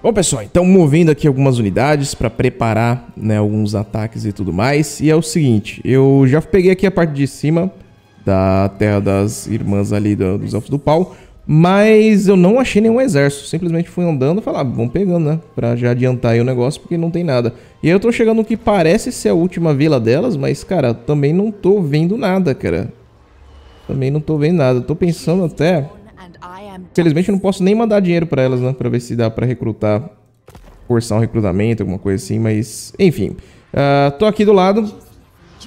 Bom, pessoal, então movendo aqui algumas unidades para preparar né, alguns ataques e tudo mais. E é o seguinte, eu já peguei aqui a parte de cima da Terra das Irmãs ali do, dos Elfos do Pau, mas eu não achei nenhum exército. Simplesmente fui andando e falei, ah, vamos pegando, né? Pra já adiantar aí o negócio, porque não tem nada. E aí eu tô chegando no que parece ser a última vila delas, mas, cara, também não tô vendo nada, cara. Também não tô vendo nada. Tô pensando até Infelizmente eu não posso nem mandar dinheiro pra elas, né? Pra ver se dá pra recrutar, forçar um recrutamento, alguma coisa assim, mas... Enfim, uh, tô aqui do lado,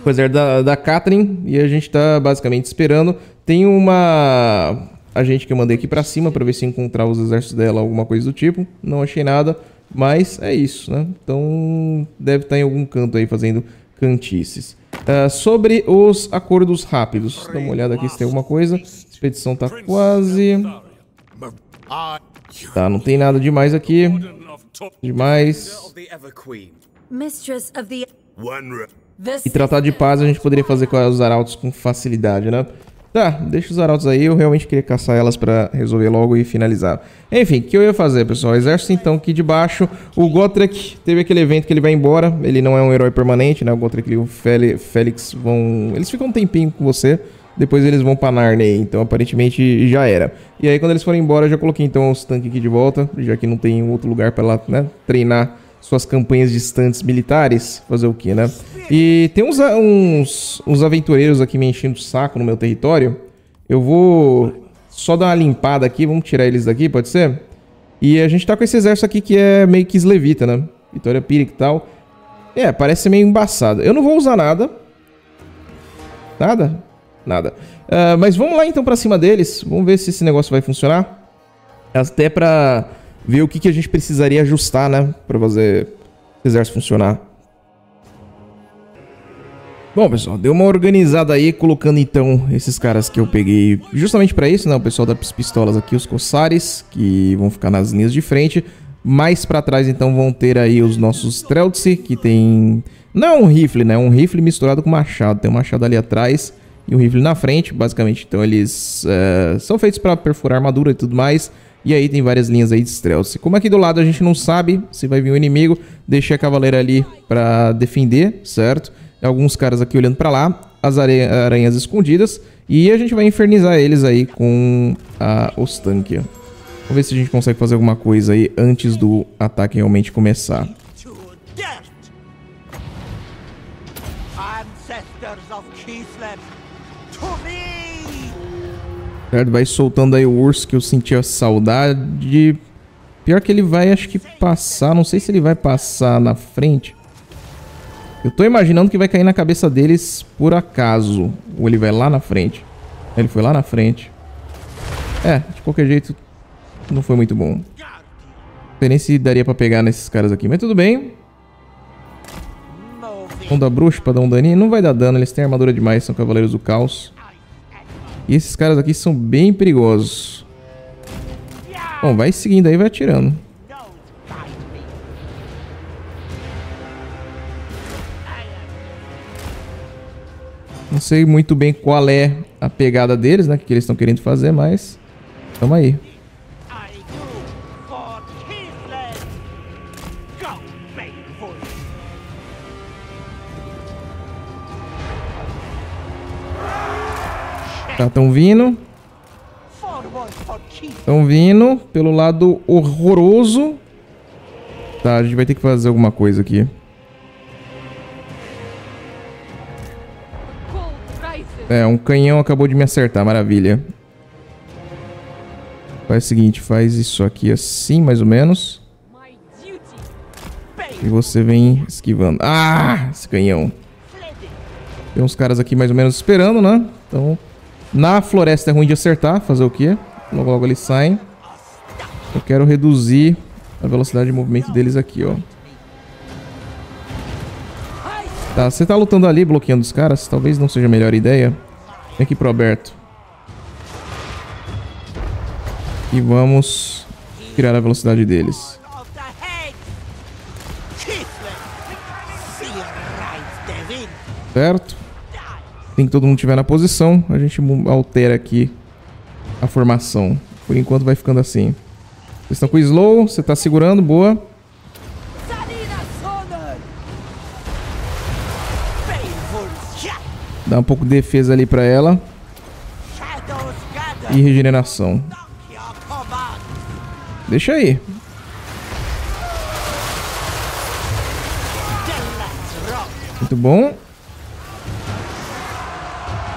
coisa da, da Catherine, e a gente tá basicamente esperando. Tem uma agente que eu mandei aqui pra cima pra ver se encontrar os exércitos dela, alguma coisa do tipo. Não achei nada, mas é isso, né? Então deve estar tá em algum canto aí fazendo cantices. Uh, sobre os acordos rápidos, dá uma olhada aqui se tem alguma coisa. A expedição tá quase... Tá, não tem nada demais aqui. Demais. E tratado de paz a gente poderia fazer com os arautos com facilidade, né? Tá, deixa os arautos aí, eu realmente queria caçar elas pra resolver logo e finalizar. Enfim, o que eu ia fazer, pessoal? Exército, então, aqui de baixo. O Gotrek teve aquele evento que ele vai embora. Ele não é um herói permanente, né? O Gotrek e o Félix vão... Eles ficam um tempinho com você. Depois eles vão pra Narnia, então aparentemente já era. E aí quando eles forem embora, eu já coloquei então os tanques aqui de volta, já que não tem outro lugar pra lá, né, treinar suas campanhas distantes militares, fazer o que, né? E tem uns, uns, uns aventureiros aqui me enchendo o saco no meu território. Eu vou só dar uma limpada aqui, vamos tirar eles daqui, pode ser? E a gente tá com esse exército aqui que é meio que eslevita, né? Vitória Pyrrhic e tal. É, parece meio embaçado. Eu não vou usar nada. Nada? Nada. Uh, mas vamos lá então pra cima deles. Vamos ver se esse negócio vai funcionar. Até pra ver o que, que a gente precisaria ajustar, né? Pra fazer o exército funcionar. Bom, pessoal, deu uma organizada aí, colocando então esses caras que eu peguei justamente para isso, né? O pessoal das pistolas aqui, os Corsares, que vão ficar nas linhas de frente. Mais para trás, então, vão ter aí os nossos Streltsy, que tem... Não é um rifle, né? É um rifle misturado com machado. Tem um machado ali atrás e um rifle na frente, basicamente. Então eles é, são feitos para perfurar armadura e tudo mais. E aí tem várias linhas aí de stealth. Como aqui do lado a gente não sabe se vai vir um inimigo, deixei a cavaleira ali para defender, certo? Alguns caras aqui olhando para lá, as aranhas escondidas. E a gente vai infernizar eles aí com a, os tanques. Vamos ver se a gente consegue fazer alguma coisa aí antes do ataque realmente começar. Certo? Vai soltando aí o urso que eu sentia saudade. Pior que ele vai, acho que passar. Não sei se ele vai passar na frente. Eu tô imaginando que vai cair na cabeça deles por acaso. Ou ele vai lá na frente. Ele foi lá na frente. É, de qualquer jeito, não foi muito bom. Não nem se daria pra pegar nesses caras aqui. Mas tudo bem. Onda bruxa pra dar um daninho. Não vai dar dano, eles têm armadura demais, são cavaleiros do caos. E esses caras aqui são bem perigosos. Bom, vai seguindo aí vai atirando. Não sei muito bem qual é a pegada deles, né? O que eles estão querendo fazer, mas... Tamo aí. Tá, estão vindo. Estão vindo pelo lado horroroso. Tá, a gente vai ter que fazer alguma coisa aqui. É, um canhão acabou de me acertar, maravilha. Faz o seguinte, faz isso aqui assim, mais ou menos. E você vem esquivando. Ah, esse canhão. Tem uns caras aqui mais ou menos esperando, né? Então, na floresta é ruim de acertar, fazer o quê? Logo logo eles saem. Eu quero reduzir a velocidade de movimento deles aqui, ó. Tá, você tá lutando ali, bloqueando os caras. Talvez não seja a melhor ideia. Vem aqui pro aberto. E vamos tirar a velocidade deles. Certo? Assim que todo mundo estiver na posição, a gente altera aqui a formação. Por enquanto vai ficando assim. Vocês estão com slow, você tá segurando, boa. Dá um pouco de defesa ali pra ela. E regeneração. Deixa aí. Muito bom.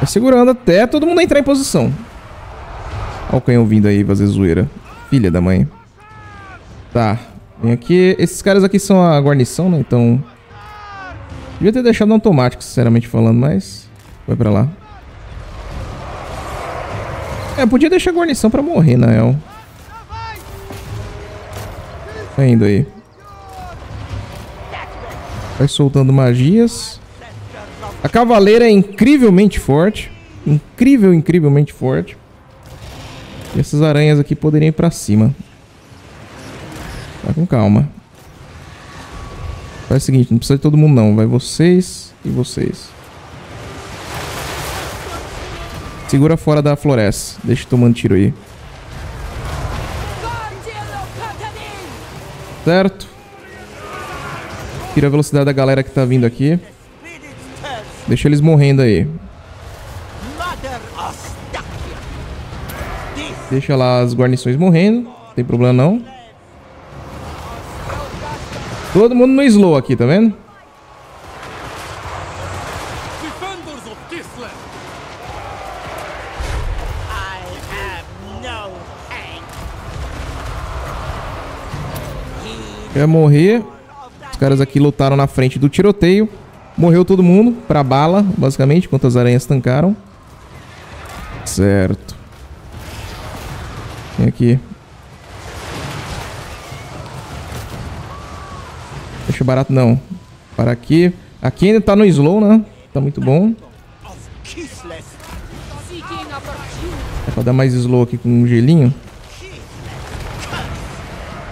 Vai segurando até todo mundo entrar em posição. Olha o canhão vindo aí fazer zoeira. Filha da mãe. Tá. Vem aqui. Esses caras aqui são a guarnição, né? Então... Devia ter deixado automático, sinceramente falando, mas... Vai pra lá. É, podia deixar a guarnição pra morrer, na real. Tá indo aí. Vai soltando magias. A cavaleira é incrivelmente forte. Incrível, incrivelmente forte. E essas aranhas aqui poderiam ir pra cima. Vai com calma. Faz o seguinte, não precisa de todo mundo não. Vai vocês e vocês. Segura fora da floresta. Deixa tomando tiro aí. Certo. Tira a velocidade da galera que tá vindo aqui. Deixa eles morrendo aí. Deixa lá as guarnições morrendo. Não tem problema não. Todo mundo no slow aqui, tá vendo? Quer morrer. Os caras aqui lutaram na frente do tiroteio. Morreu todo mundo pra bala, basicamente, enquanto as aranhas tancaram. Certo. Vem aqui. Deixa barato não. Para aqui. Aqui ainda tá no slow, né? Tá muito bom. É pra dar mais slow aqui com um gelinho.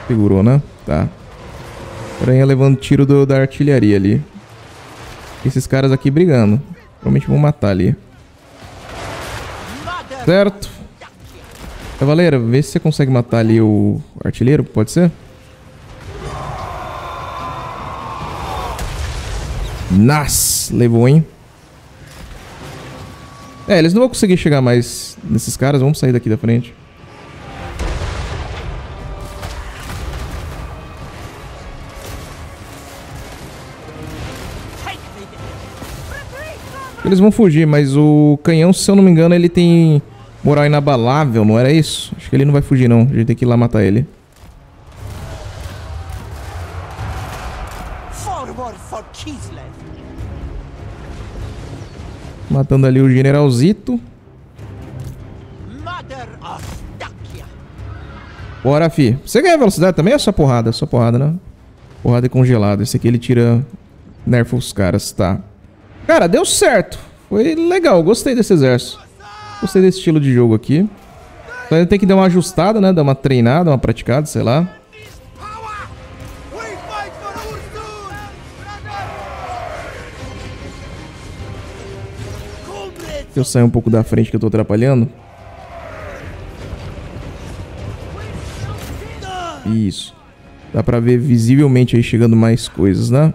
Segurou, né? Tá. Aranha levando tiro do, da artilharia ali. Esses caras aqui brigando. Provavelmente vão matar ali. Certo. Cavaleira, vê se você consegue matar ali o artilheiro, pode ser? Nossa, levou, hein? É, eles não vão conseguir chegar mais nesses caras. Vamos sair daqui da frente. Eles vão fugir, mas o canhão, se eu não me engano, ele tem moral inabalável, não era isso? Acho que ele não vai fugir, não. A gente tem que ir lá matar ele. Matando ali o generalzito. Bora, fi. Você ganha velocidade também ou é só porrada? Só porrada, né? Porrada e congelado. Esse aqui ele tira nerfa os caras, tá. Cara, deu certo. Foi legal, gostei desse exército. Gostei desse estilo de jogo aqui. Então ele tem que dar uma ajustada, né? Dar uma treinada, uma praticada, sei lá. Eu saio um pouco da frente que eu tô atrapalhando. Isso. Dá pra ver visivelmente aí chegando mais coisas, né?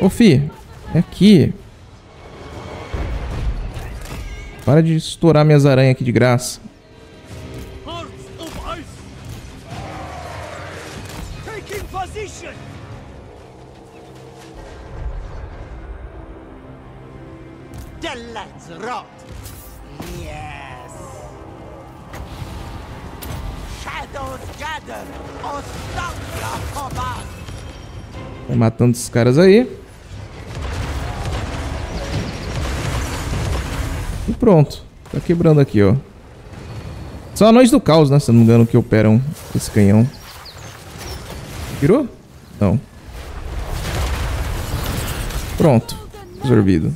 Ô, Fi, é aqui. Para de estourar minhas aranhas aqui de graça. Vai matando esses caras aí. Pronto. Tá quebrando aqui, ó. São anões do caos, né? Se não me engano, que operam esse canhão. Virou? Não. Pronto. Absorvido.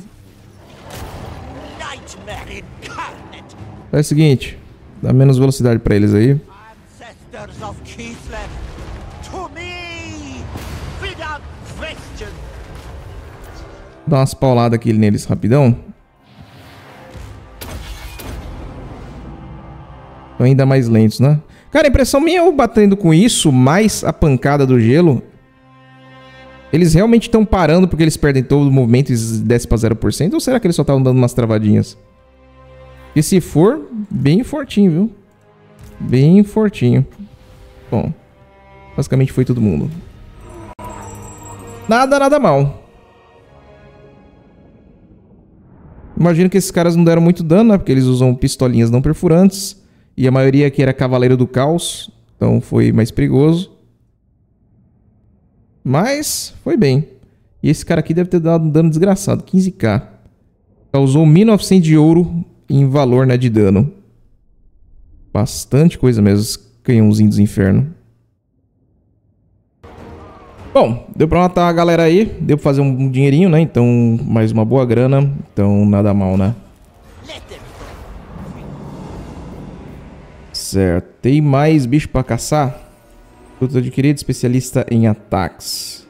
Faz o seguinte. Dá menos velocidade pra eles aí. Dá umas pauladas aqui neles rapidão. Ainda mais lentos, né? Cara, a impressão minha é eu batendo com isso, mais a pancada do gelo. Eles realmente estão parando porque eles perdem todo o movimento e desce pra 0%? Ou será que eles só estavam dando umas travadinhas? E se for, bem fortinho, viu? Bem fortinho. Bom, basicamente foi todo mundo. Nada, nada mal. Imagino que esses caras não deram muito dano, né? Porque eles usam pistolinhas não perfurantes. E a maioria aqui era Cavaleiro do Caos. Então foi mais perigoso. Mas foi bem. E esse cara aqui deve ter dado um dano desgraçado. 15k. Causou 1900 de ouro em valor né, de dano. Bastante coisa mesmo. Canhãozinho dos infernos. Bom, deu pra matar a galera aí. Deu pra fazer um dinheirinho, né? Então, mais uma boa grana. Então, nada mal, né? Certo. Tem mais bicho pra caçar? Fruto adquirido, especialista em ataques.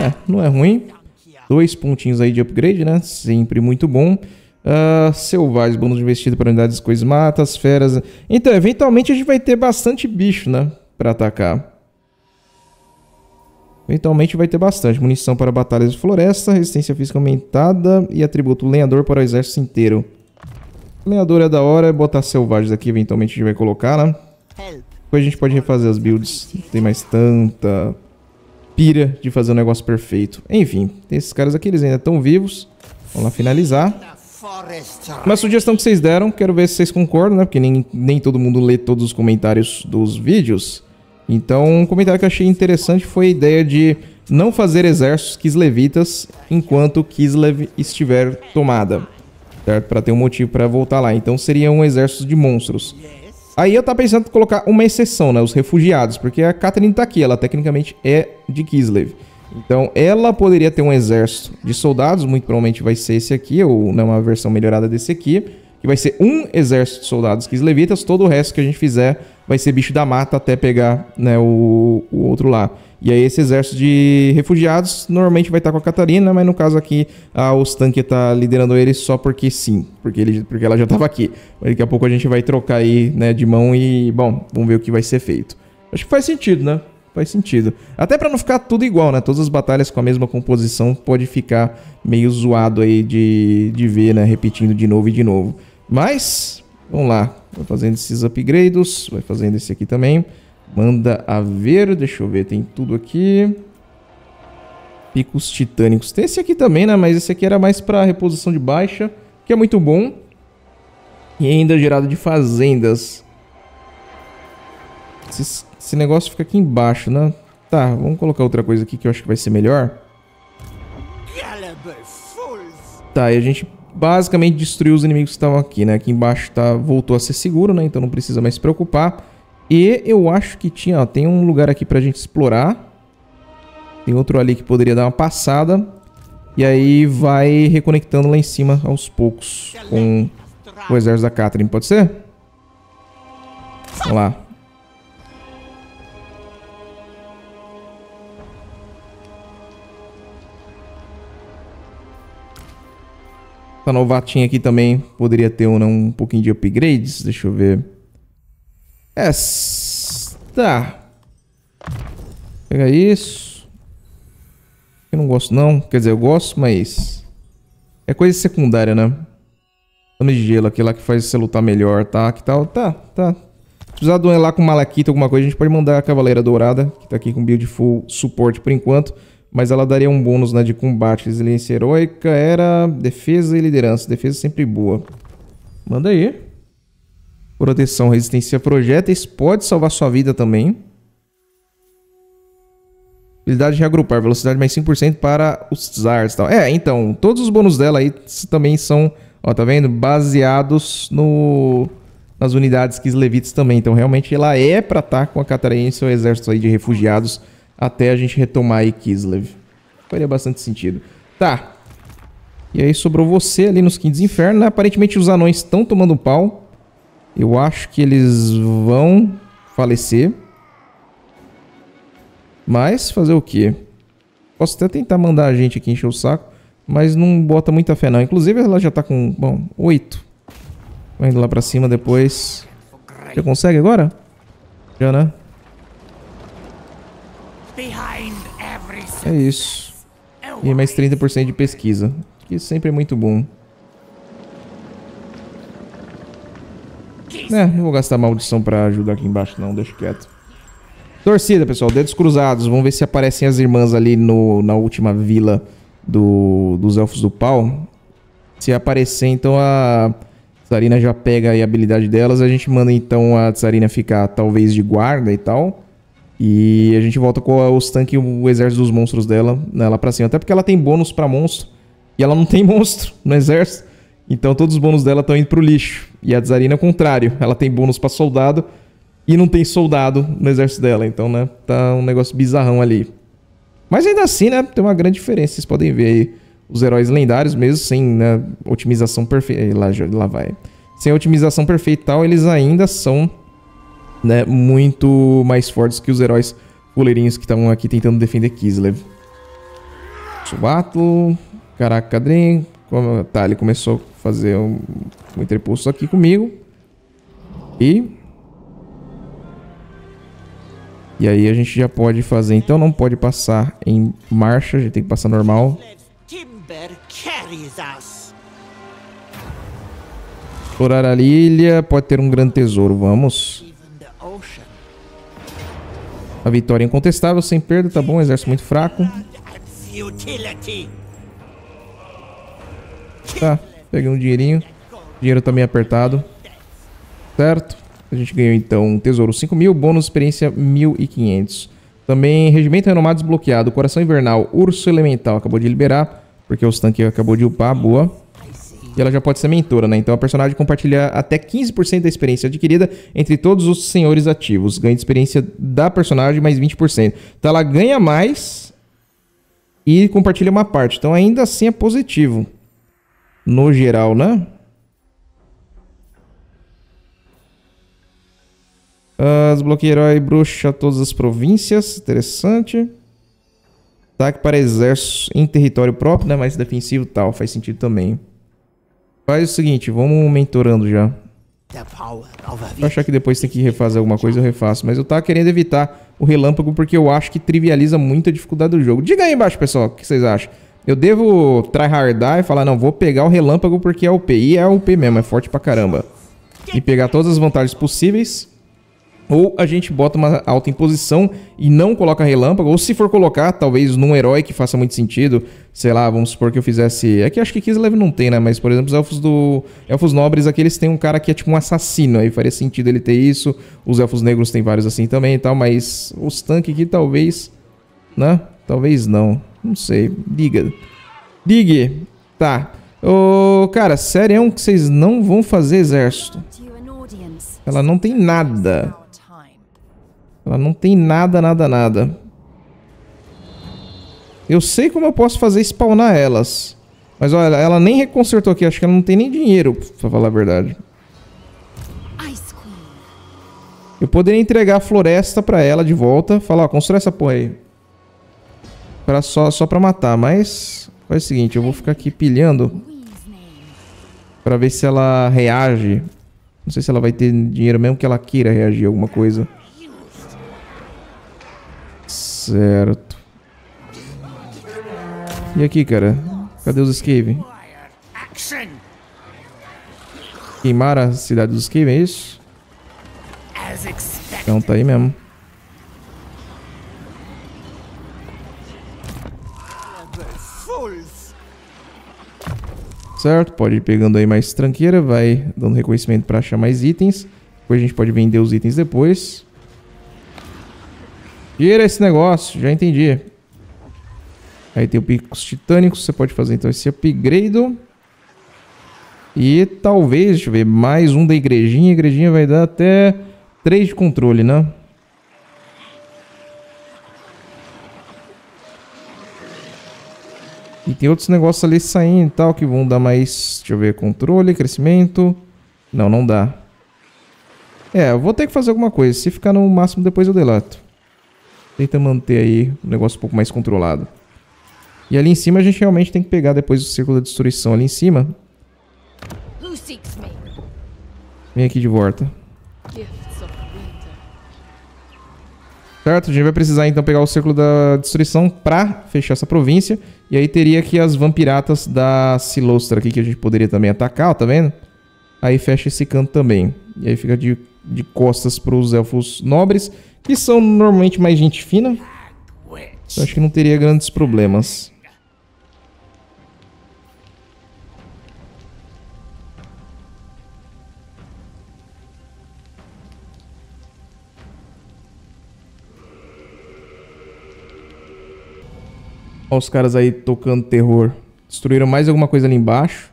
É, não é ruim. Dois pontinhos aí de upgrade, né? Sempre muito bom. Uh, selvagens, bônus de investido para unidades coisas matas, feras. Então, eventualmente a gente vai ter bastante bicho, né? Pra atacar. Eventualmente vai ter bastante. Munição para batalhas de floresta, resistência física aumentada e atributo lenhador para o exército inteiro. Lenhador é da hora, botar selvagens aqui eventualmente a gente vai colocar, né? Depois a gente pode refazer as builds. Não tem mais tanta pira de fazer um negócio perfeito. Enfim, esses caras aqui, eles ainda estão vivos. Vamos lá finalizar. Uma sugestão que vocês deram, quero ver se vocês concordam, né? Porque nem, nem todo mundo lê todos os comentários dos vídeos. Então, um comentário que eu achei interessante foi a ideia de não fazer exércitos kislevitas enquanto Kislev estiver tomada, certo? Para ter um motivo para voltar lá. Então, seria um exército de monstros. Aí eu tava pensando em colocar uma exceção, né? Os refugiados, porque a Catherine tá aqui, ela tecnicamente é de Kislev. Então, ela poderia ter um exército de soldados, muito provavelmente vai ser esse aqui, ou né, uma versão melhorada desse aqui, que vai ser um exército de soldados kislevitas, todo o resto que a gente fizer vai ser bicho da mata até pegar né, o, o outro lá. E aí esse exército de refugiados normalmente vai estar com a Catarina, mas no caso aqui a Ostanque está liderando ele só porque sim, porque, ele, porque ela já estava aqui. Daqui a pouco a gente vai trocar aí né, de mão e, bom, vamos ver o que vai ser feito. Acho que faz sentido, né? Faz sentido. Até para não ficar tudo igual, né? Todas as batalhas com a mesma composição pode ficar meio zoado aí de, de ver, né? Repetindo de novo e de novo. Mas, vamos lá. Vai fazendo esses upgrades. Vai fazendo esse aqui também. Manda a ver. Deixa eu ver. Tem tudo aqui. Picos titânicos. Tem esse aqui também, né? Mas esse aqui era mais para reposição de baixa. Que é muito bom. E ainda gerado de fazendas. Esse, esse negócio fica aqui embaixo, né? Tá, vamos colocar outra coisa aqui que eu acho que vai ser melhor. Tá, e a gente basicamente destruiu os inimigos que estavam aqui, né? Aqui embaixo tá, voltou a ser seguro, né? Então não precisa mais se preocupar. E eu acho que tinha, ó, tem um lugar aqui pra gente explorar. Tem outro ali que poderia dar uma passada. E aí vai reconectando lá em cima aos poucos com o exército da Catherine, pode ser? Vamos lá. Essa novatinha aqui também poderia ter um, um pouquinho de upgrades. Deixa eu ver. Tá. Pega isso. Eu não gosto não. Quer dizer, eu gosto, mas... É coisa secundária, né? Dano de gelo, aquele lá que faz você lutar melhor, tá? Que tal? Tá, tá. Se precisar duelar com Malaquita, alguma coisa, a gente pode mandar a Cavaleira Dourada, que tá aqui com build full suporte por enquanto mas ela daria um bônus né, de combate. Resiliência heróica era defesa e liderança. Defesa sempre boa. Manda aí. Proteção, resistência projéteis. Pode salvar sua vida também. Habilidade de reagrupar. Velocidade mais 5% para os Zars. Tal. É, então, todos os bônus dela aí também são, ó, tá vendo? Baseados no nas unidades que levites também. Então, realmente, ela é para estar tá com a Catarina e seu exército aí de refugiados até a gente retomar aí Kislev. Faria bastante sentido. Tá. E aí sobrou você ali nos Quintos Infernos, né? Aparentemente os anões estão tomando pau. Eu acho que eles vão falecer. Mas fazer o quê? Posso até tentar mandar a gente aqui encher o saco, mas não bota muita fé não. Inclusive ela já tá com, bom, 8. Vai indo lá pra cima depois. Já consegue agora? Já, né? É isso. E mais 30% de pesquisa. Que sempre é muito bom. É, não vou gastar maldição pra ajudar aqui embaixo não, deixa quieto. Torcida, pessoal, dedos cruzados. Vamos ver se aparecem as irmãs ali no, na última vila do, dos Elfos do Pau. Se aparecer, então a Tsarina já pega a habilidade delas. A gente manda então a Tsarina ficar talvez de guarda e tal. E a gente volta com os tanques e o exército dos monstros dela lá pra cima. Até porque ela tem bônus pra monstro. E ela não tem monstro no exército. Então todos os bônus dela estão indo pro lixo. E a Tsarina é o contrário. Ela tem bônus pra soldado e não tem soldado no exército dela. Então, né, tá um negócio bizarrão ali. Mas ainda assim, né, tem uma grande diferença. Vocês podem ver aí os heróis lendários, mesmo sem né, otimização perfeita. Lá, lá vai. Sem otimização perfeita e tal, eles ainda são né, muito mais fortes que os heróis fuleirinhos que estavam aqui tentando defender Kislev. Subato. Caraca, Cadrim. Tá, ele começou a fazer um, um entreposto aqui comigo. E... E aí a gente já pode fazer. Então não pode passar em marcha, a gente tem que passar normal. Explorar a ilha, pode ter um grande tesouro, vamos. A vitória incontestável, sem perda, tá bom, exército muito fraco. Tá, peguei um dinheirinho. Dinheiro tá meio apertado. Certo? A gente ganhou então um tesouro 5 mil, bônus experiência 1.500. Também regimento renomado desbloqueado, coração invernal, urso elemental, acabou de liberar, porque os tanques acabou de upar, boa. E ela já pode ser mentora, né? Então a personagem compartilha até 15% da experiência adquirida entre todos os senhores ativos. Ganha de experiência da personagem mais 20%. Então ela ganha mais e compartilha uma parte. Então ainda assim é positivo. No geral, né? Uh, desbloqueia herói bruxa todas as províncias. Interessante. Ataque para exército em território próprio, né? Mais defensivo tal. Faz sentido também. Faz o seguinte, vamos mentorando já. Se eu achar que depois tem que refazer alguma coisa, eu refaço. Mas eu tava querendo evitar o relâmpago porque eu acho que trivializa muito a dificuldade do jogo. Diga aí embaixo, pessoal, o que vocês acham? Eu devo tryhardar e falar, não, vou pegar o relâmpago porque é OP. E é OP mesmo, é forte pra caramba. E pegar todas as vantagens possíveis ou a gente bota uma alta imposição e não coloca relâmpago, ou se for colocar, talvez num herói que faça muito sentido, sei lá, vamos supor que eu fizesse. É que acho que Kislev não tem, né? Mas, por exemplo, os elfos do. Elfos nobres aqui, eles têm um cara que é tipo um assassino. Aí faria sentido ele ter isso. Os elfos negros tem vários assim também e tal, mas os tanques aqui talvez. Né? Talvez não. Não sei. Diga. Diga. Tá. Ô, cara, sério é um que vocês não vão fazer exército. Ela não tem nada. Ela não tem nada, nada, nada. Eu sei como eu posso fazer spawnar elas. Mas olha, ela nem reconsertou aqui. Acho que ela não tem nem dinheiro, pra falar a verdade. Eu poderia entregar a floresta pra ela de volta. Falar, ó, constrói essa porra aí. Pra só, só pra matar. Mas faz o seguinte, eu vou ficar aqui pilhando. Pra ver se ela reage. Não sei se ela vai ter dinheiro mesmo que ela queira reagir a alguma coisa. Certo. E aqui, cara? Cadê os Skaven? Queimaram a cidade dos Skaven, é isso? Então tá aí mesmo. Certo, pode ir pegando aí mais tranqueira, vai dando reconhecimento para achar mais itens. Depois a gente pode vender os itens depois. Tira esse negócio, já entendi. Aí tem o picos titânicos, você pode fazer então esse upgrade. E talvez, deixa eu ver, mais um da igrejinha. A igrejinha vai dar até 3 de controle, né? E tem outros negócios ali saindo e tal que vão dar mais, deixa eu ver, controle, crescimento. Não, não dá. É, eu vou ter que fazer alguma coisa. Se ficar no máximo, depois eu delato. Tenta manter aí o negócio um pouco mais controlado. E ali em cima a gente realmente tem que pegar depois o círculo da destruição ali em cima. Vem aqui de volta. Certo? A gente vai precisar então pegar o Círculo da Destruição pra fechar essa província. E aí teria aqui as vampiratas da Silostra aqui que a gente poderia também atacar, ó, tá vendo? Aí fecha esse canto também. E aí fica de, de costas pros elfos nobres, que são normalmente mais gente fina. Então acho que não teria grandes problemas. Olha os caras aí tocando terror. Destruíram mais alguma coisa ali embaixo.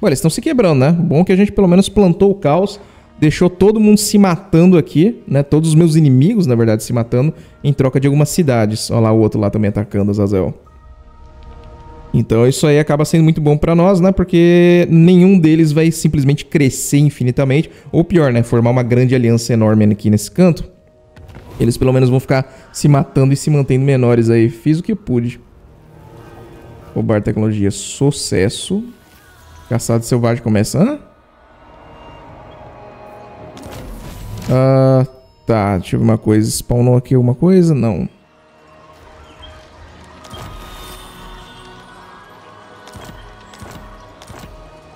Olha, eles estão se quebrando, né? Bom que a gente pelo menos plantou o caos. Deixou todo mundo se matando aqui, né? Todos os meus inimigos, na verdade, se matando em troca de algumas cidades. Olha lá o outro lá também atacando Azazel. Então isso aí acaba sendo muito bom pra nós, né? Porque nenhum deles vai simplesmente crescer infinitamente. Ou pior, né? Formar uma grande aliança enorme aqui nesse canto. Eles pelo menos vão ficar se matando e se mantendo menores aí. Fiz o que pude. Roubar tecnologia, sucesso. Caçado selvagem começa. Hã? Ah, tá. Deixa eu ver uma coisa. Spawnou aqui alguma coisa? Não.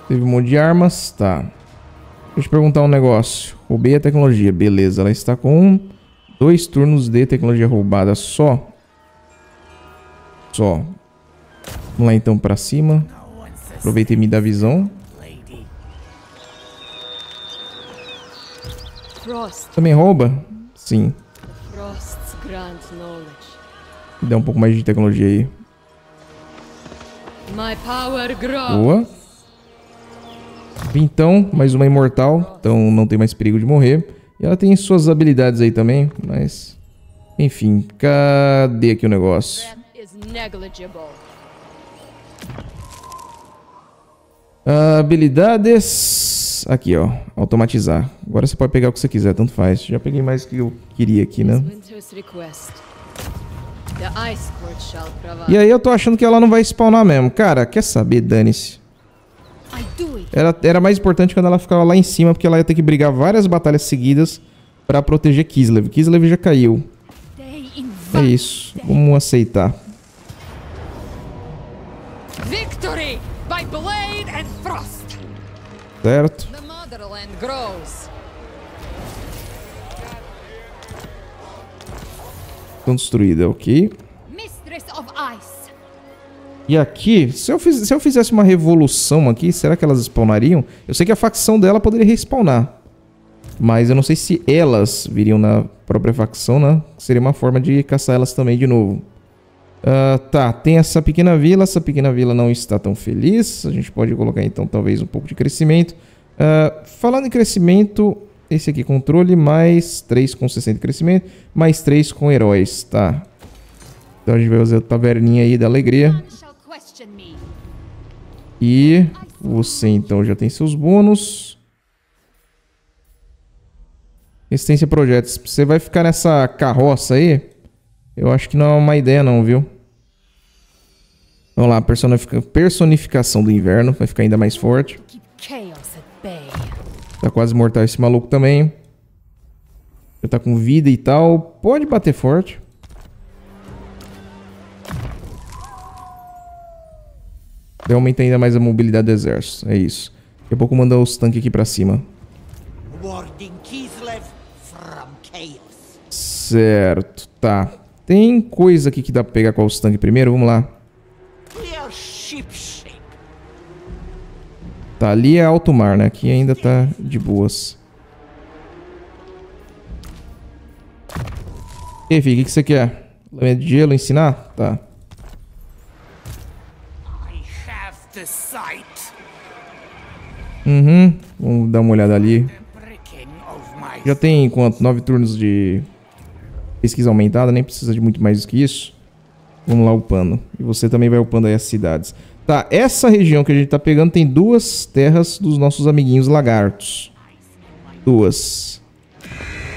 Teve um monte de armas. Tá. Deixa eu te perguntar um negócio. Roubei a tecnologia. Beleza. Ela está com dois turnos de tecnologia roubada só. Só. Vamos lá então pra cima. Aproveita e me dá visão. Também rouba? Sim. Dá um pouco mais de tecnologia aí. Boa. Então, mais uma imortal. Então não tem mais perigo de morrer. E ela tem suas habilidades aí também, mas... Enfim, cadê aqui o negócio? Uh, habilidades. Aqui, ó. Automatizar. Agora você pode pegar o que você quiser, tanto faz. Já peguei mais do que eu queria aqui, né? E aí eu tô achando que ela não vai spawnar mesmo. Cara, quer saber? Dane-se. Era, era mais importante quando ela ficava lá em cima, porque ela ia ter que brigar várias batalhas seguidas pra proteger Kislev. Kislev já caiu. É isso. Vamos aceitar. Victory! Certo. Construída, ok. Of Ice. E aqui, se eu, fiz, se eu fizesse uma revolução aqui, será que elas spawnariam? Eu sei que a facção dela poderia respawnar. Mas eu não sei se elas viriam na própria facção, né? Seria uma forma de caçar elas também de novo. Uh, tá, tem essa pequena vila. Essa pequena vila não está tão feliz. A gente pode colocar então talvez um pouco de crescimento. Uh, falando em crescimento, esse aqui controle, mais 3 com 60 de crescimento, mais 3 com heróis, tá. Então a gente vai fazer a taverninha aí da alegria. E você então já tem seus bônus. Resistência projetos. Você vai ficar nessa carroça aí. Eu acho que não é uma ideia não, viu? Vamos lá, personificação do inverno. Vai ficar ainda mais forte. Tá quase mortal esse maluco também. Já tá com vida e tal. Pode bater forte. Vai aumentar ainda mais a mobilidade do exército. É isso. Daqui a pouco mandar os tanques aqui pra cima. Certo, tá. Tem coisa aqui que dá pra pegar com os tanques primeiro. Vamos lá. Tá, ali é alto mar, né? Aqui ainda tá de boas. E aí, filho, o que, que você quer? Lâmina de gelo, ensinar? Tá. Uhum, vamos dar uma olhada ali. Já tem quanto? Nove turnos de pesquisa aumentada, nem precisa de muito mais do que isso. Vamos lá upando. E você também vai upando aí as cidades. Tá, essa região que a gente tá pegando tem duas terras dos nossos amiguinhos lagartos. Duas.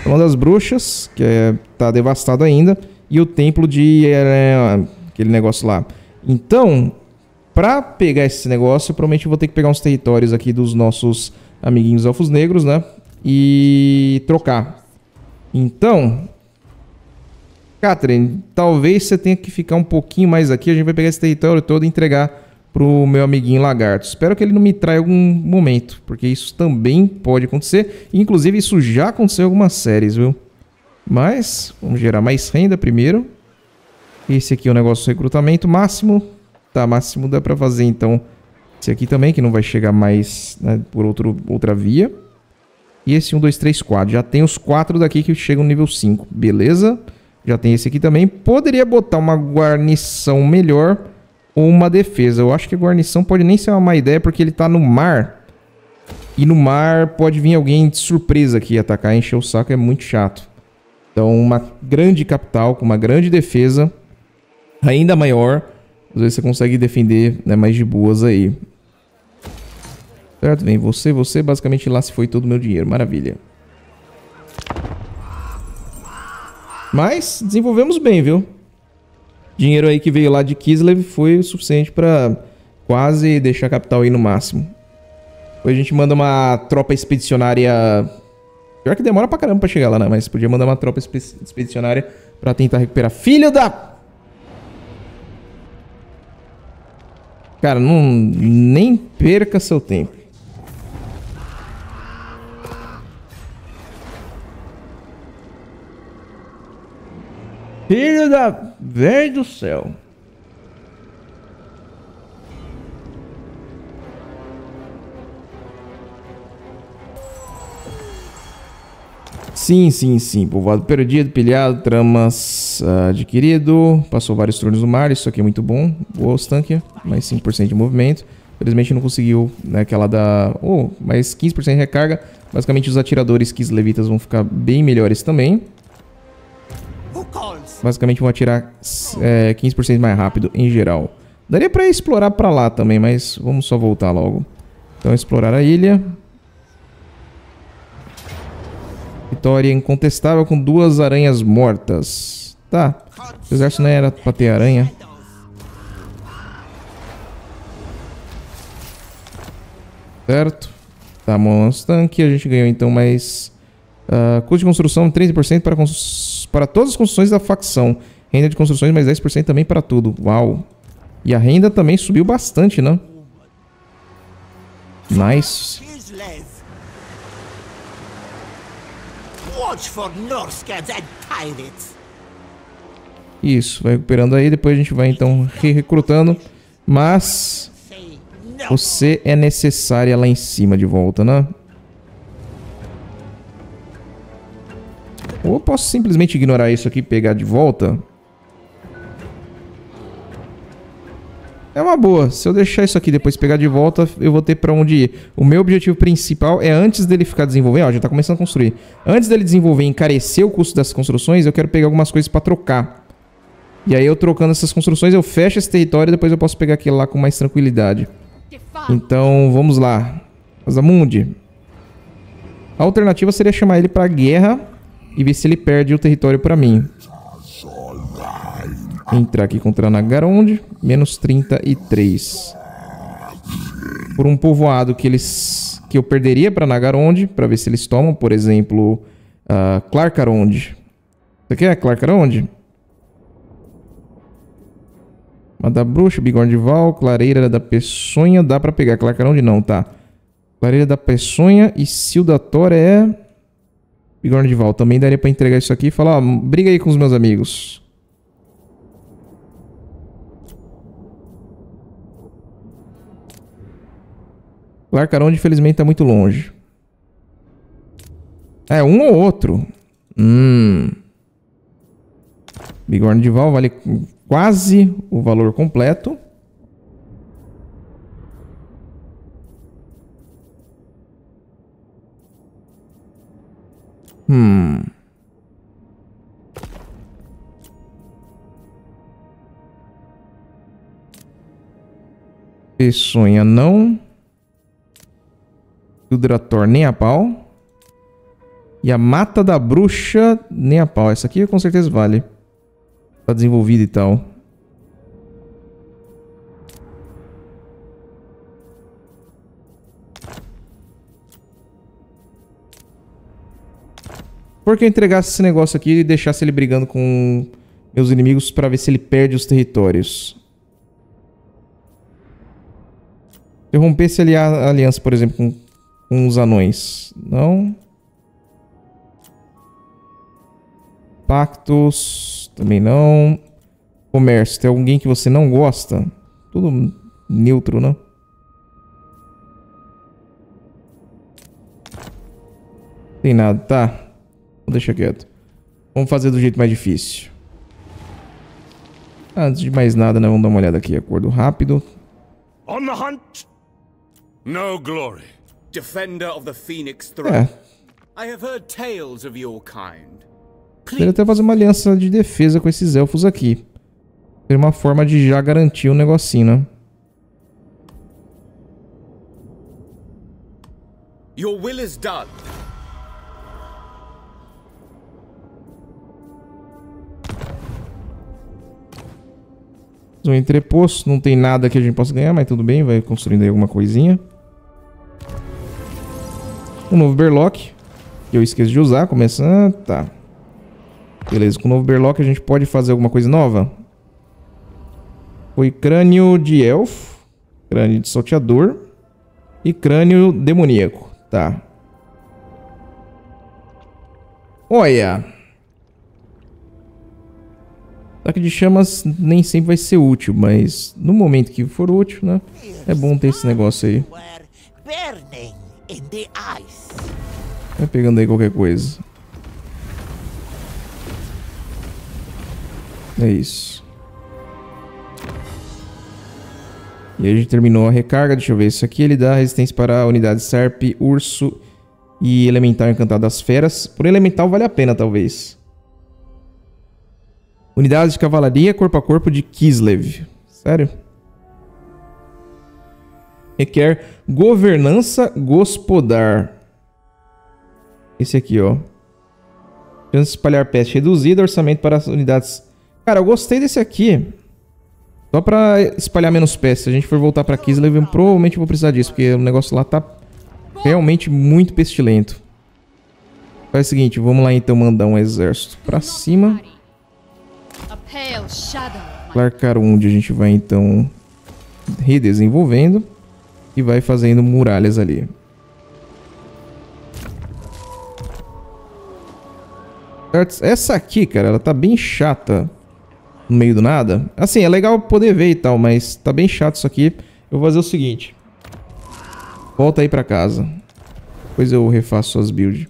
Uma das bruxas, que é, tá devastado ainda. E o templo de... É, aquele negócio lá. Então, pra pegar esse negócio, eu provavelmente vou ter que pegar uns territórios aqui dos nossos amiguinhos elfos negros, né? E trocar. Então, Catherine, talvez você tenha que ficar um pouquinho mais aqui. A gente vai pegar esse território todo e entregar pro meu amiguinho lagarto. Espero que ele não me traia algum momento, porque isso também pode acontecer. Inclusive, isso já aconteceu em algumas séries, viu? Mas, vamos gerar mais renda primeiro. Esse aqui é o negócio do recrutamento máximo. Tá, máximo dá pra fazer, então, esse aqui também, que não vai chegar mais né, por outro, outra via. E esse 1, 2, 3, 4. Já tem os quatro daqui que chegam no nível 5. Beleza? Já tem esse aqui também. Poderia botar uma guarnição melhor ou uma defesa. Eu acho que a guarnição pode nem ser uma má ideia, porque ele tá no mar. E no mar pode vir alguém de surpresa aqui atacar encher o saco, é muito chato. Então, uma grande capital com uma grande defesa, ainda maior, às vezes você consegue defender né, mais de boas aí. Certo? Vem você, você, basicamente lá se foi todo o meu dinheiro. Maravilha. Mas desenvolvemos bem, viu? Dinheiro aí que veio lá de Kislev foi o suficiente para quase deixar a capital aí no máximo. Depois a gente manda uma tropa expedicionária Pior que demora pra caramba pra chegar lá, né? Mas podia mandar uma tropa expedicionária pra tentar recuperar. Filho da... Cara, não... Nem perca seu tempo. Filho da... Velho do céu. Sim, sim, sim. Povoado perdido, pilhado, tramas uh, adquirido. Passou vários turnos no mar, isso aqui é muito bom. Boa, Stankia. Mais 5% de movimento. Infelizmente não conseguiu né, aquela da... Oh, mais 15% de recarga. Basicamente os atiradores levitas vão ficar bem melhores também. Basicamente vão atirar é, 15% mais rápido em geral. Daria pra explorar pra lá também, mas vamos só voltar logo. Então explorar a ilha. Vitória incontestável com duas aranhas mortas. Tá. O exército não era pra ter aranha. Certo. Tá, tanque. A gente ganhou então mais... Uh, custo de construção 30% para, para todas as construções da facção. Renda de construções mais 10% também para tudo. Uau. E a renda também subiu bastante, né? Nice. Isso, vai recuperando aí, depois a gente vai então re-recrutando. Mas você é necessária lá em cima de volta, né? Ou eu posso simplesmente ignorar isso aqui e pegar de volta? É uma boa. Se eu deixar isso aqui depois pegar de volta, eu vou ter pra onde ir. O meu objetivo principal é antes dele ficar desenvolvendo... Ó, já tá começando a construir. Antes dele desenvolver e encarecer o custo dessas construções, eu quero pegar algumas coisas pra trocar. E aí eu trocando essas construções, eu fecho esse território e depois eu posso pegar aquele lá com mais tranquilidade. Então, vamos lá. Azamundi. A alternativa seria chamar ele pra guerra e ver se ele perde o território pra mim. Entrar aqui contra Nagaronde. Menos 33. Por um povoado que eles... Que eu perderia para Nagaronde. para ver se eles tomam. Por exemplo, uh, Clarkaronde. Você quer Clarkaronde? Mada Bruxa, Bigorne de Val, Clareira da Peçonha. Dá para pegar. Clarkaronde não, tá. Clareira da Peçonha e Sildator é... Bigorne de Val. Também daria para entregar isso aqui e falar, ó, briga aí com os meus amigos. Larcaronde, infelizmente, tá muito longe. É, um ou outro. Hum. Bigorne de Val vale quase o valor completo. Hum. Peçonha não. Hildrator nem a pau. E a Mata da Bruxa nem a pau. Essa aqui com certeza vale. Tá desenvolvida e tal. Por que eu entregasse esse negócio aqui e deixasse ele brigando com meus inimigos para ver se ele perde os territórios. Eu rompesse ali a aliança, por exemplo, com, com os anões. Não. Pactos. Também não. Comércio. Tem alguém que você não gosta? Tudo neutro, né? Tem nada, tá. Deixa quieto. Vamos fazer do jeito mais difícil. Antes de mais nada, né, vamos dar uma olhada aqui. Acordo rápido. On the hunt. No glory. Defender of the Phoenix Throne. É. I have heard tales of your kind. Poderia até fazer uma aliança de defesa com esses elfos aqui. Ter uma forma de já garantir o um negocinho, né? Your will is done. Um entreposto, não tem nada que a gente possa ganhar, mas tudo bem, vai construindo aí alguma coisinha. Um novo Berlock, que eu esqueço de usar, começando... Tá. Beleza, com o novo Berlock a gente pode fazer alguma coisa nova. Foi crânio de elfo, crânio de salteador e crânio demoníaco. Tá. Olha... Ataque de chamas nem sempre vai ser útil, mas no momento que for útil, né? É bom ter esse negócio aí. Vai pegando aí qualquer coisa. É isso. E aí a gente terminou a recarga. Deixa eu ver. Isso aqui ele dá resistência para unidades Serp, Urso e Elemental Encantado das Feras. Por Elemental vale a pena, talvez. Unidades de cavalaria corpo a corpo de Kislev. Sério? Requer governança gospodar. Esse aqui, ó. Chance de espalhar peste reduzida, orçamento para as unidades. Cara, eu gostei desse aqui. Só pra espalhar menos peste. Se a gente for voltar pra Kislev, eu provavelmente vou precisar disso, porque o negócio lá tá realmente muito pestilento. Faz o seguinte, vamos lá então mandar um exército pra cima. Clarkar onde a gente vai então redesenvolvendo e vai fazendo muralhas ali. Essa aqui, cara, ela tá bem chata no meio do nada. Assim, é legal poder ver e tal, mas tá bem chato isso aqui. Eu vou fazer o seguinte. Volta aí pra casa. Depois eu refaço suas builds.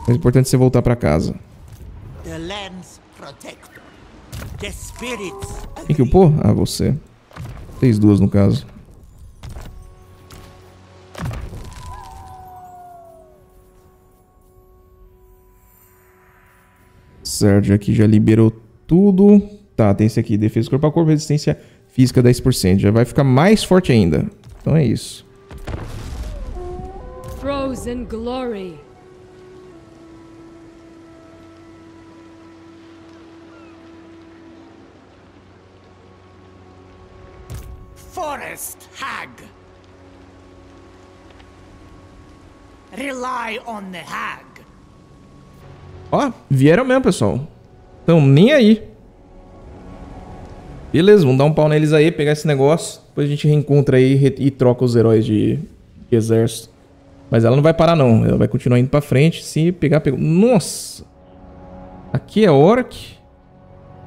Mas é importante você voltar pra casa. The lands protect quem que upou? Ah, você. Fez duas no caso. Certo, aqui já liberou tudo. Tá, tem esse aqui. Defesa corpo a corpo, resistência física 10%. Já vai ficar mais forte ainda. Então é isso. Frozen Glory. Forest Hag. Rely on the Hag. Ó, vieram mesmo, pessoal. Então, nem aí. Beleza, vamos dar um pau neles aí, pegar esse negócio. Depois a gente reencontra aí e troca os heróis de, de exército. Mas ela não vai parar não, ela vai continuar indo pra frente. Se pegar, pegou. Nossa! Aqui é Orc.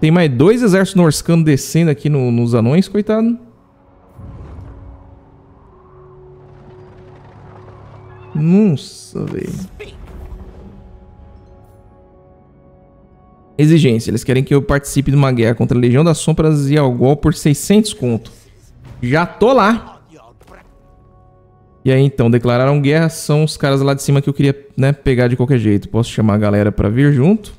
Tem mais dois exércitos norscanos descendo aqui no, nos anões, coitado. Nossa, velho. Exigência. Eles querem que eu participe de uma guerra contra a Legião das Sombras e Algol por 600 conto. Já tô lá. E aí, então, declararam guerra. São os caras lá de cima que eu queria né, pegar de qualquer jeito. Posso chamar a galera pra vir junto.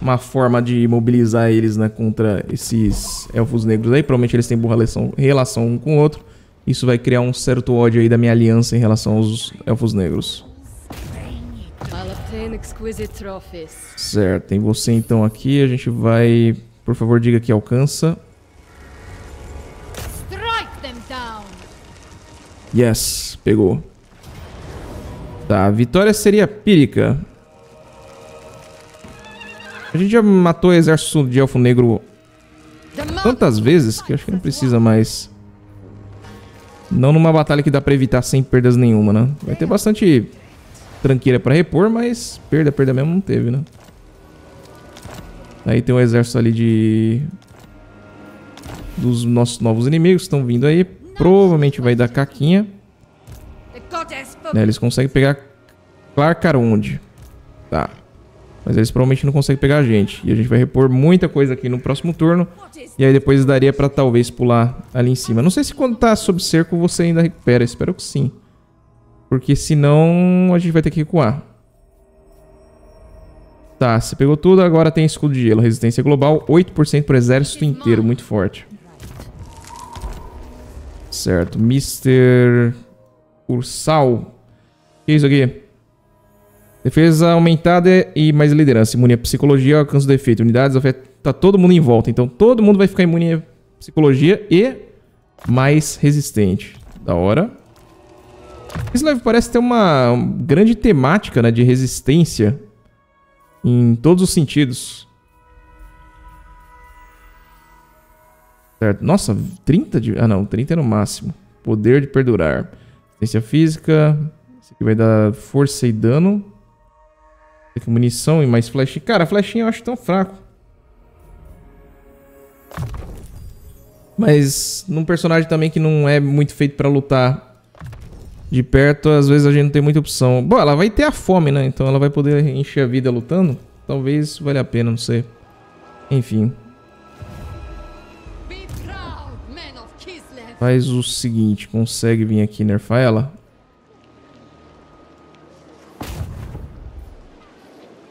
Uma forma de mobilizar eles né, contra esses elfos negros aí. Provavelmente eles têm boa relação, relação um com o outro. Isso vai criar um certo ódio aí da minha aliança em relação aos elfos negros. Certo, tem você então aqui. A gente vai... Por favor, diga que alcança. Yes, pegou. Tá, a vitória seria pírica. A gente já matou o exército de Elfo Negro tantas vezes que acho que não precisa mais. Não numa batalha que dá pra evitar sem perdas nenhuma, né? Vai ter bastante tranqueira pra repor, mas perda, perda mesmo não teve, né? Aí tem um exército ali de... Dos nossos novos inimigos que estão vindo aí. Provavelmente vai dar caquinha. Né, eles conseguem pegar Clarkarond. Tá. Mas eles provavelmente não conseguem pegar a gente. E a gente vai repor muita coisa aqui no próximo turno. E aí depois daria pra talvez pular ali em cima. Não sei se quando tá sob cerco você ainda recupera. Espero que sim. Porque senão a gente vai ter que recuar. Tá, você pegou tudo. Agora tem escudo de gelo. Resistência global. 8% pro exército inteiro. Muito forte. Certo. Mr. Ursal. O que é isso aqui? Defesa aumentada e mais liderança. Imune a psicologia, alcança o defeito. Unidades afeta todo mundo em volta. Então todo mundo vai ficar imune a psicologia e mais resistente. Da hora. Esse live parece ter uma grande temática né, de resistência em todos os sentidos. Certo. Nossa, 30 de... Ah, não. 30 é no máximo. Poder de perdurar. Resistência física. Esse aqui vai dar força e dano. Munição e mais flechinha. Cara, a flechinha eu acho tão fraco. Mas num personagem também que não é muito feito pra lutar de perto, às vezes a gente não tem muita opção. Bom, ela vai ter a fome, né? Então ela vai poder encher a vida lutando. Talvez valha a pena, não sei. Enfim. Faz o seguinte, consegue vir aqui nerfar ela?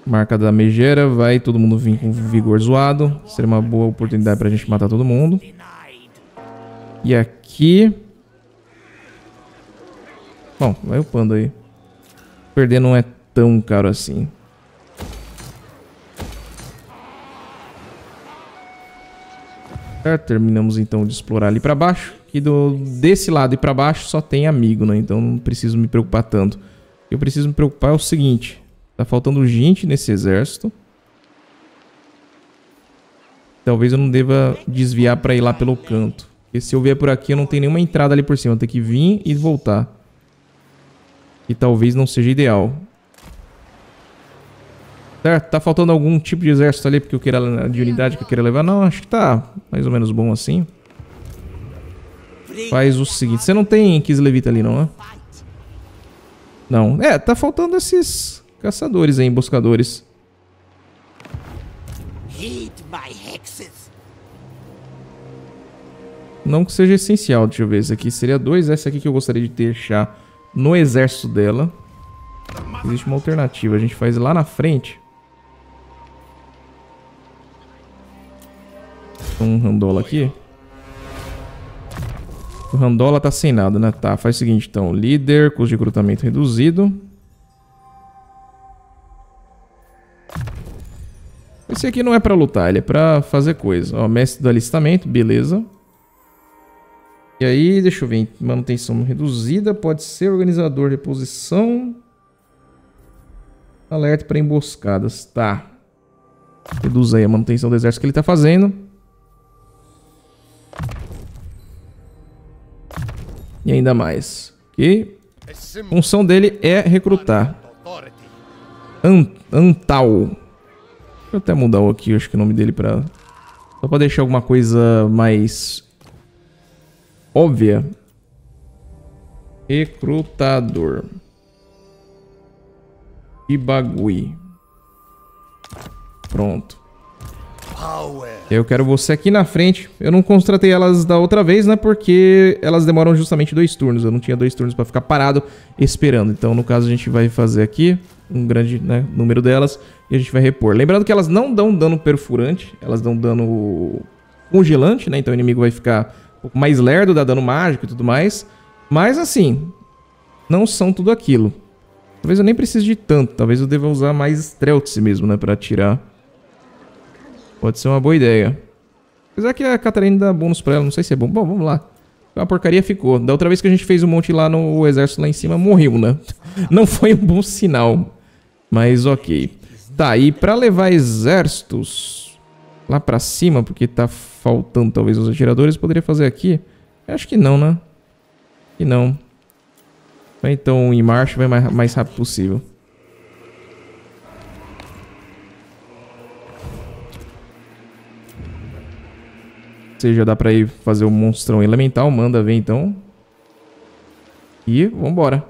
Marca da megera, vai todo mundo vir com vigor zoado. Seria uma boa oportunidade pra gente matar todo mundo. E aqui... Bom, vai upando aí. Perder não é tão caro assim. Certo, terminamos então de explorar ali pra baixo. E do, desse lado e pra baixo só tem amigo, né? Então não preciso me preocupar tanto. Eu preciso me preocupar é o seguinte. Tá faltando gente nesse exército. Talvez eu não deva desviar pra ir lá pelo canto. Porque se eu vier por aqui, eu não tenho nenhuma entrada ali por cima. Eu tenho que vir e voltar. E talvez não seja ideal. Certo? Tá faltando algum tipo de exército ali porque eu queira, de unidade que eu queira levar? Não, acho que tá mais ou menos bom assim. Faz o seguinte. Você não tem Kislevita ali, não, né? Não. É, tá faltando esses Caçadores aí, emboscadores. Não que seja essencial, deixa eu ver. Esse aqui seria dois. Essa aqui que eu gostaria de deixar no exército dela. Existe uma alternativa. A gente faz lá na frente. Um randola aqui. O randola tá sem nada, né? Tá, faz o seguinte então. Líder, custo de recrutamento reduzido. Esse aqui não é pra lutar, ele é pra fazer coisa. Ó, mestre do alistamento, beleza. E aí, deixa eu ver, manutenção reduzida, pode ser organizador de posição. Alerta para emboscadas, tá. Reduz aí a manutenção do exército que ele tá fazendo. E ainda mais, ok? Função dele é recrutar. Antal. Deixa eu até mudar aqui, acho que o nome dele pra... Só pra deixar alguma coisa mais... Óbvia. Recrutador. Ibagui. Pronto. Eu quero você aqui na frente. Eu não contratei elas da outra vez, né? Porque elas demoram justamente dois turnos. Eu não tinha dois turnos pra ficar parado esperando. Então, no caso, a gente vai fazer aqui um grande né, número delas e a gente vai repor. Lembrando que elas não dão dano perfurante, elas dão dano congelante, né? Então o inimigo vai ficar um pouco mais lerdo, dá dano mágico e tudo mais. Mas assim, não são tudo aquilo. Talvez eu nem precise de tanto, talvez eu deva usar mais Streltz mesmo, né? Pra atirar. Pode ser uma boa ideia. Apesar que a Catarina dá bônus pra ela, não sei se é bom. Bom, vamos lá. A porcaria ficou. Da outra vez que a gente fez um monte lá no exército lá em cima, morreu, né? Não foi um bom sinal. Mas ok. Tá, e pra levar exércitos lá pra cima, porque tá faltando talvez os atiradores, poderia fazer aqui? Acho que não, né? Que não. Então, em marcha, vai mais, mais rápido possível. Seja dá pra ir fazer o monstrão elemental, manda ver então. E vambora.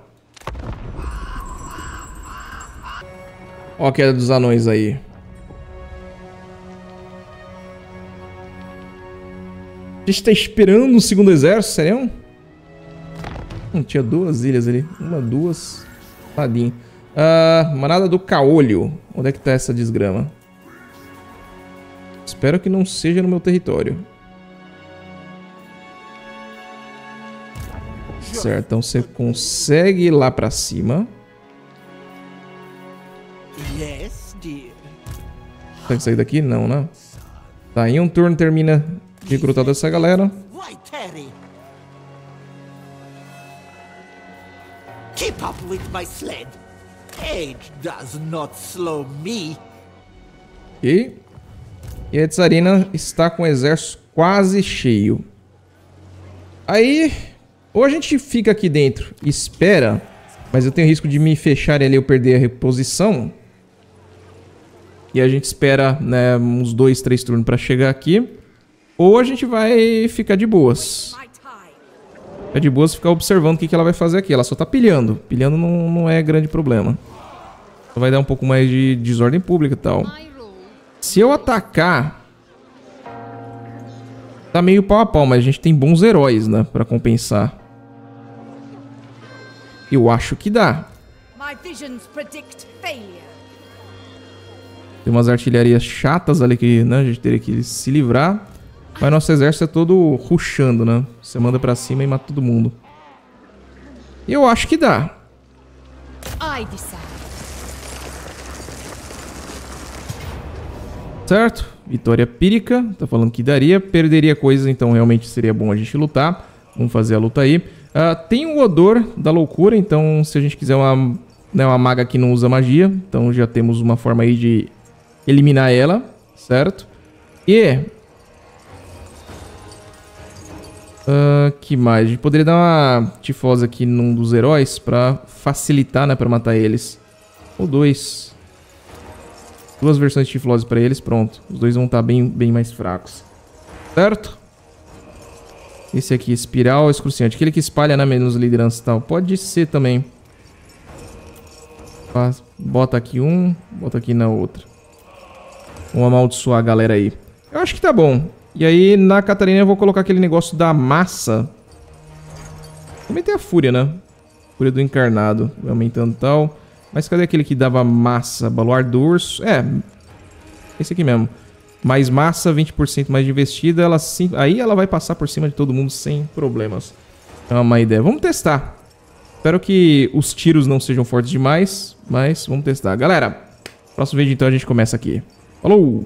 Ó a queda dos anões aí. A gente tá esperando um segundo exército, sério? Hum, tinha duas ilhas ali. Uma, duas. Tadinho. Uh, manada do caolho. Onde é que tá essa desgrama? Espero que não seja no meu território. Certo, então você consegue ir lá pra cima. Consegue sair daqui? Não, né? Tá, em um turno termina de recrutar dessa galera. Keep up with my sled. Age does not slow me. E, e a Tsarina está com o exército quase cheio. Aí, ou a gente fica aqui dentro e espera, mas eu tenho risco de me fechar ali eu perder a reposição. E a gente espera né, uns dois, três turnos para chegar aqui. Ou a gente vai ficar de boas. Ficar de boas ficar observando o que, que ela vai fazer aqui. Ela só tá pilhando. Pilhando não, não é grande problema. Só vai dar um pouco mais de desordem pública e tal. Se eu atacar... Tá meio pau a pau, mas a gente tem bons heróis, né? Pra compensar. Eu acho que dá. Tem umas artilharias chatas ali que né, a gente teria que se livrar. Mas nosso exército é todo ruxando, né? Você manda pra cima e mata todo mundo. Eu acho que dá. Certo? Vitória pírica. Tá falando que daria. Perderia coisas, então realmente seria bom a gente lutar. Vamos fazer a luta aí. Uh, tem o odor da loucura, então se a gente quiser uma, né, uma maga que não usa magia, então já temos uma forma aí de eliminar ela, certo? E Uh, que mais? A gente poderia dar uma tifosa aqui num dos heróis pra facilitar, né? Pra matar eles. Ou dois. Duas versões de tiflose pra eles, pronto. Os dois vão estar tá bem, bem mais fracos. Certo? Esse aqui, espiral excruciante. Aquele que espalha, né? Menos liderança e tal. Pode ser também. Bota aqui um, bota aqui na outra. Vamos amaldiçoar a galera aí. Eu acho que tá bom. E aí, na Catarina, eu vou colocar aquele negócio da massa. Também tem a fúria, né? Fúria do encarnado. Vai aumentando tal. Mas cadê aquele que dava massa? Baluar do urso. É. Esse aqui mesmo. Mais massa, 20% mais investida. Ela sim, aí ela vai passar por cima de todo mundo sem problemas. É uma má ideia. Vamos testar. Espero que os tiros não sejam fortes demais. Mas vamos testar. Galera, próximo vídeo então a gente começa aqui. Falou!